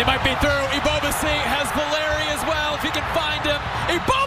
They might be through. Ibobasi has Valeri as well if he can find him. Ibobasi!